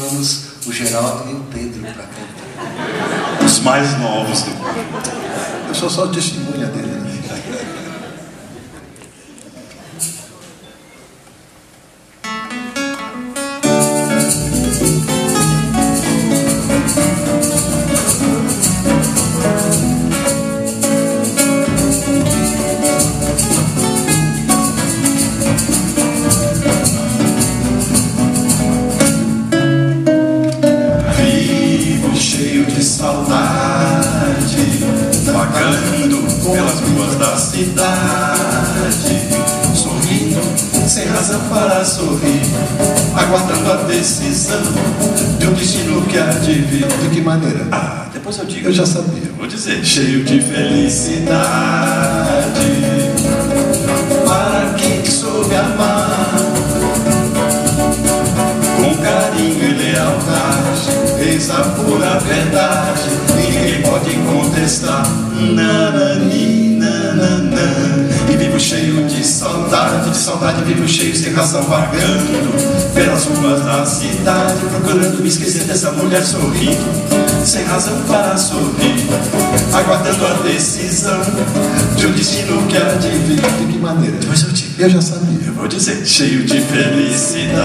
Vamos o Geraldo e o Pedro para cantar. Os mais novos do Eu sou só testemunha pelas ruas da cidade, sorrindo, sem razão para sorrir, aguardando a decisão de um destino que há de vir. De que maneira? Ah, depois eu digo. Eu já sabia. Vou dizer, cheio de felicidade, para quem soube amar, Nanani, nananã. E vivo cheio de saudade, de saudade vivo cheio sem razão vagando pelas ruas da cidade, procurando me esquecer dessa mulher sorrindo, sem razão para sorrir, aguardando a decisão de um destino que há de que maneira? Depois eu digo. Eu já sabia. Eu vou dizer, cheio de felicidade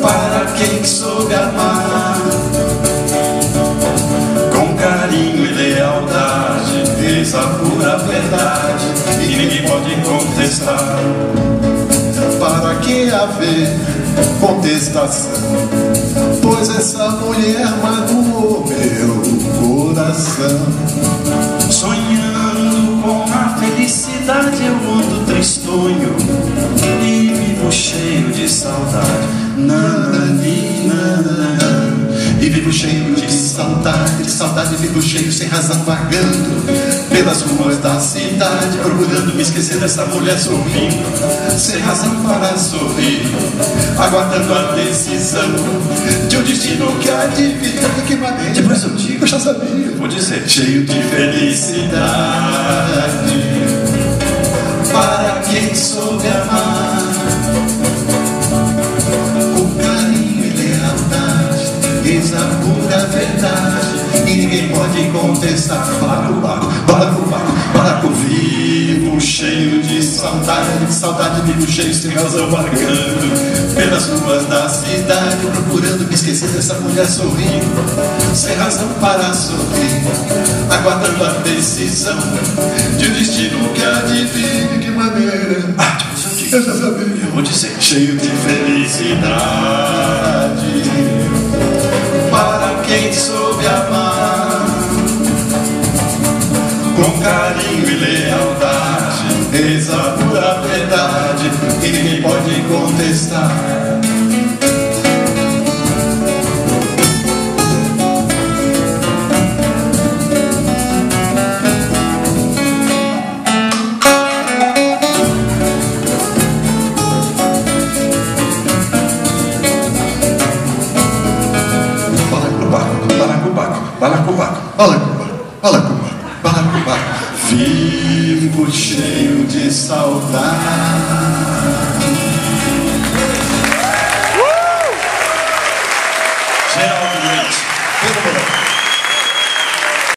para quem soube amar Para que haver contestação? Pois essa mulher magoou meu coração. Sonhando com a felicidade, eu ando tristonho e vivo cheio de saudade. Nanani. E vivo cheio de saudade, de saudade vivo cheio sem razão vagando pelas ruas da cidade, procurando me esquecer dessa mulher sorrindo, sem razão para sorrir, aguardando a decisão de um destino que. De que maneira? Depois eu digo. Eu já sabia. Vou dizer, cheio de felicidade para quem soube ninguém pode contestar. Balacobaco, balacobaco, balaco vivo, cheio de saudade, de saudade vivo, cheio sem razão vagando pelas ruas da cidade, procurando me esquecer dessa mulher sorrindo, sem razão para sorrir, aguardando a decisão de um destino que. De que maneira? Ah. Eu já sabia. Eu vou dizer, cheio de felicidade carinho e lealdade, eis a pura verdade que ninguém pode contestar. Vivo cheio de saudade